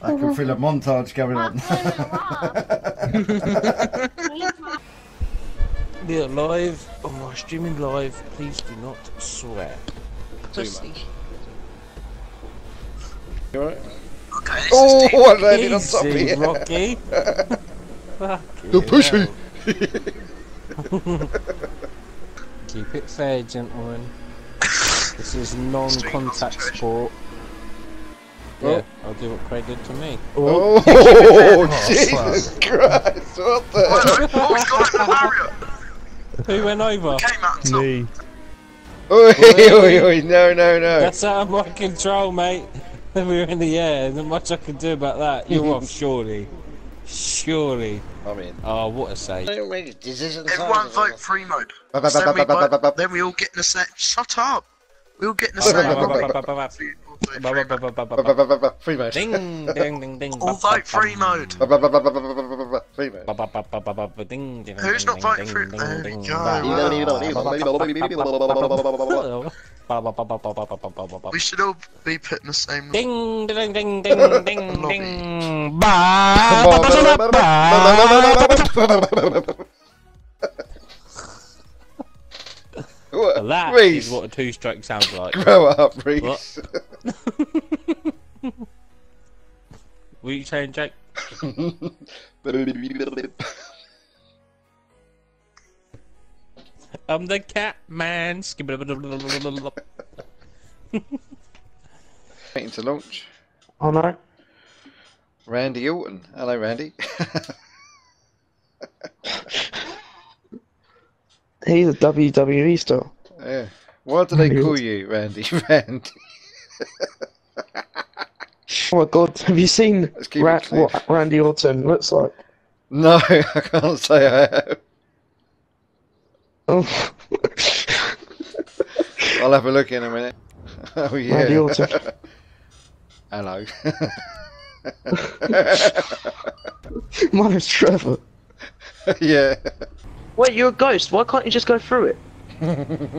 I can feel a montage going on. We are live. Oh, we're streaming live. Please do not swear. Pussy. You alright? Okay, this Oh, is Steve. I landed on top of you. Rocky. Fucking The pussy. Keep it fair, gentlemen. This is non-contact sport. Yeah. I'll do what Craig did to me. Oh, oh Jesus Christ! What the? What was going on, Mario? Who went over? Came out top. Me. Oi, oi, oi! No, no, no! That's out of my control, mate. we were in the air. Not much I can do about that. You're off, surely. Surely. I'm in. Oh, what a save. Everyone vote free mode. Then we, then we all get in a set. Shut up. We all get in a set. Free mode. Ding, ding, ding, ding. All vote free mode. Free mode. Who's not voting for it? There we go. We should all be put in the same. Ding, ding, ding, ding, ding, ding. Ba, That Reese, is what a two-stroke sounds like. grow up, Reese. What are you saying, Jake? I'm the cat man. Waiting to launch. Oh no. Randy Orton. Hello, Randy. He's a WWE star. Yeah. Why do they call you Randy? Randy. Oh my god, have you seen Let's keep it Ra- what Randy Orton looks like? No, I can't say I have. Oh, I'll have a look in a minute. Oh yeah. Randy Orton. Hello. Mine is Trevor. yeah. Wait, you're a ghost. Why can't you just go through it? I'll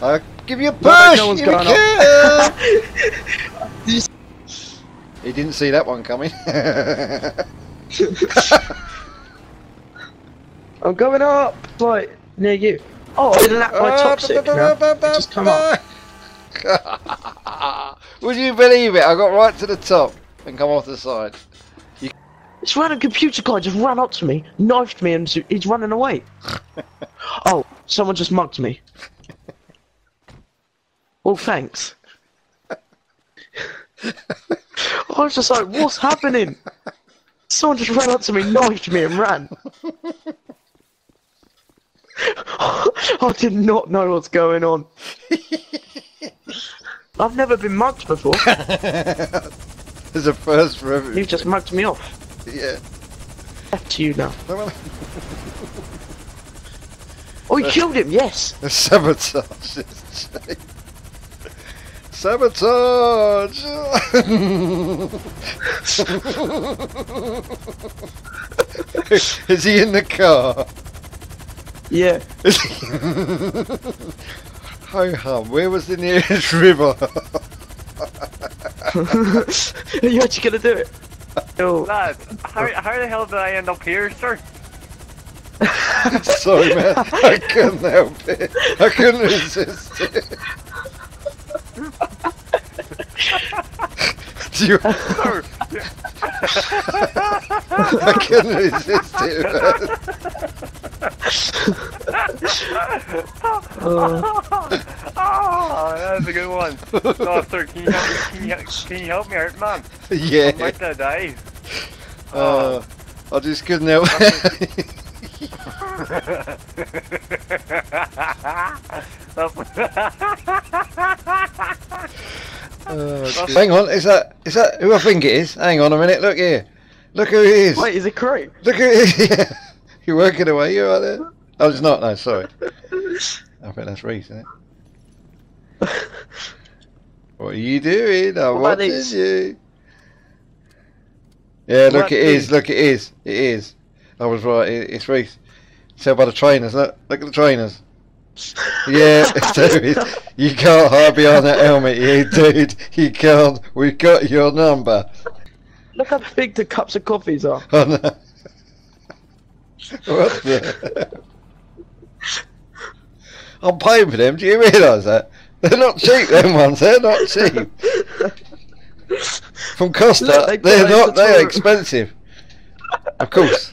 uh, give you a push. No, no you going can. he didn't see that one coming. I'm going up, like near you. Oh, I lap my ah, toxic now. Just come up. Would you believe it? I got right to the top and come off the side. This random computer guy just ran up to me, knifed me, and he's running away. oh, someone just mugged me. Well, thanks. I was just like, what's happening? Someone just ran up to me, knifed me, and ran. I did not know what's going on. I've never been mugged before. There's a first for everything. You've just mugged me off. Yeah. To you now. Oh, you killed him, yes! Sabotage. Sabotage! Is he in the car? Yeah. Ho hum, where was the nearest river? Are you actually gonna do it? Oh, Lad, how, uh, how the hell did I end up here, sir? Sorry man, I couldn't help it. I couldn't resist it. Do you... Sir, I couldn't resist it. Man. oh, that's a good one. No, sir, can you help me, can you, can you help me out, man? Yeah. I'm about to die. Uh, I just couldn't help it. Oh, hang on, is that is that who I think it is? Hang on a minute, look here. Look who it is. wait, is it Craig? Look who it is. Yeah. You're working away, you right there? Oh, it's not, no, sorry. I think that's Reese, isn't it? What are you doing? I'm What about watching you. Yeah, look, it is, look, it is. It is. I was right, it, it's Reese. Tell by the trainers, look, look at the trainers. Yeah, you can't hide behind that helmet, you dude. You can't. We've got your number. Look how big the cups of coffees are. Oh no. What the? I'm paying for them. Do you realise that? They're not cheap. Them ones. They're not cheap. From Costa, Look, they they are not. extra They are expensive. Of course.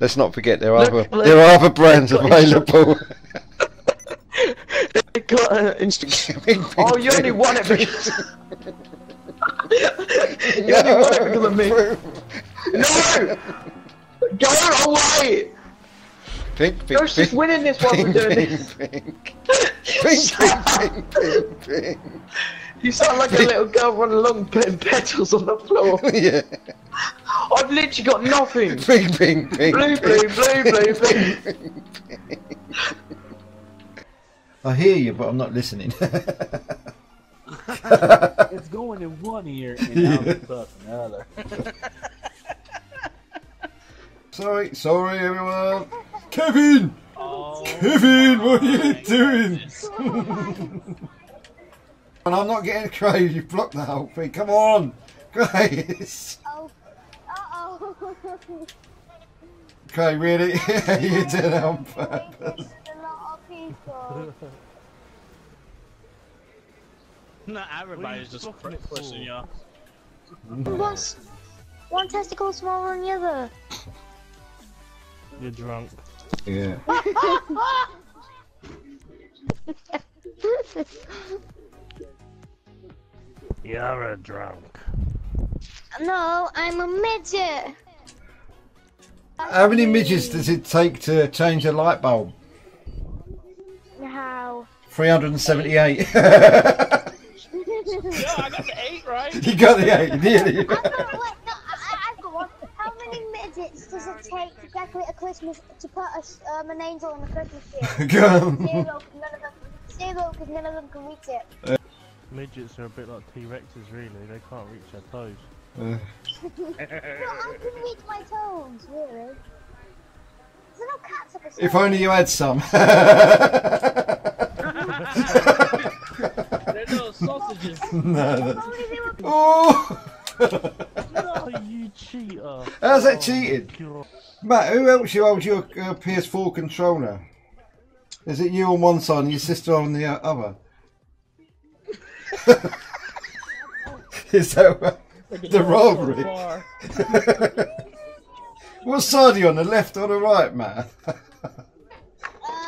Let's not forget there are Look, other there are other brands available. They got uh, Instagram. Oh, you only want it because you only want it because of me. No! Go away! Pink, pink, just pink, winning this while we're doing pink, this. pink, pink, pink, pink, pink, You sound like a little girl running along putting petals on the floor. Yeah. I've literally got nothing. Pink, pink, pink. Blue, blue, blue, blue, blue. I hear you, but I'm not listening. It's going in one ear and out the fucking other. sorry, sorry, everyone. Kevin, Kevin, what are you doing? and I'm not getting crazy. You blocked the whole thing. Come on, Grace. Oh. Uh-oh. Okay, really? Yeah, you did it on purpose. a lot of people. Not everybody's just pushing for? you. One's, one testicle smaller than the other. You're drunk. Yeah. You're a drunk. no, I'm a midget. How many midgets does it take to change a light bulb? How? 378. Yeah, I got the eight right. you got the eight, didn't you? I've got, wait, no, I, I've got one. How many midgets does it take to decorate a Christmas, to put a, s- um, an angel on a Christmas tree? Go on. Zero, 'cause none of them, zero, because none of them can reach it. Midgets are a bit like T-Rexes, really. They can't reach their toes. No, I can reach my toes, really. There's no cats up a If only you had some. They're little sausages. no, If that's... only they were Oh! Oh, you cheater! How's that cheating? God. Matt, who helps you hold your uh, PS4 controller? Is it you on one side and your sister on the uh, other? Is that what- the robbery? what side are you on, the left or the right, Matt?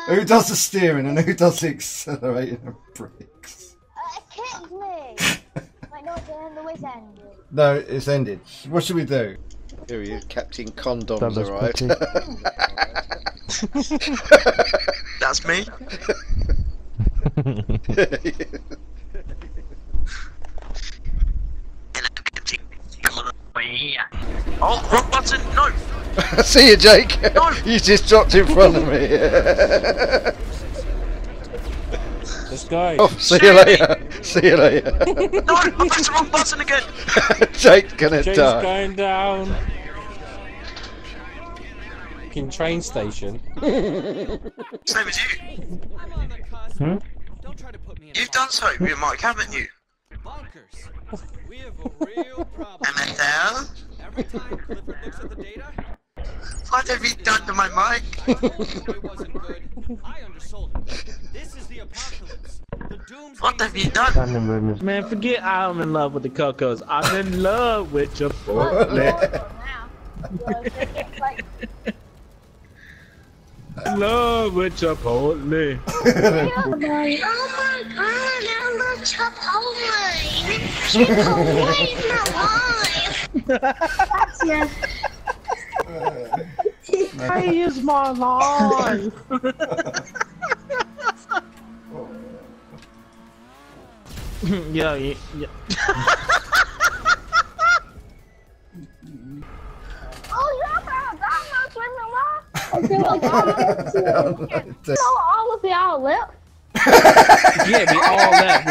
who does the steering and who does the accelerating and brakes? Wait, no, it's the whiz end. No, it's ended. What should we do? Here he is, Captain Condoms Douglas arrived. That's me. Oh, wrong button. No. See you, Jake. No. you just dropped in front of me. Let's go. oh, see you later. See you later. No, I pressed the wrong button again. Jake's gonna James die. going down. Fucking train station. Same as you. Hmm? Don't try to put me in You've done so with your mic, haven't you? bonkers. We have a real problem. Amanda, Every time Clifford looks at the data, what have you done to my mic? I told you it wasn't good. I undersold it. This is the apocalypse. The doomsday. What have you done? Man, forget I'm in love with the Cocos. I'm in love with your Oh, boy. now. It's like, In love with your boy. oh my, oh god, I love Chipotle. Chipotle is my life. That's yeah. He is my life. yeah, yeah, yeah. Oh, yeah, that was in the law. So all of y'all left. Yeah, we all left.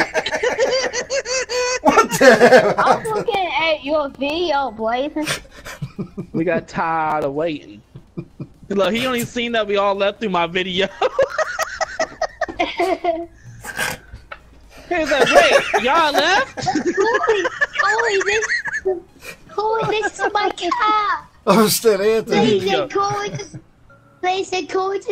what the hell? I was looking at your video, Blazing. We got tired of waiting. Look, he only seen that we all left through my video. He's like, wait, y'all left? Corey, Corey, this, Corey, this is my car. I'm still here, They dude. said Corey, they said Corey just